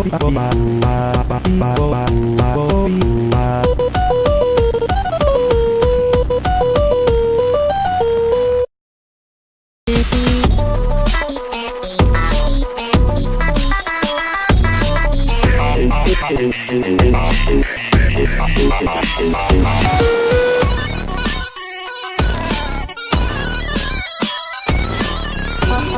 Oh,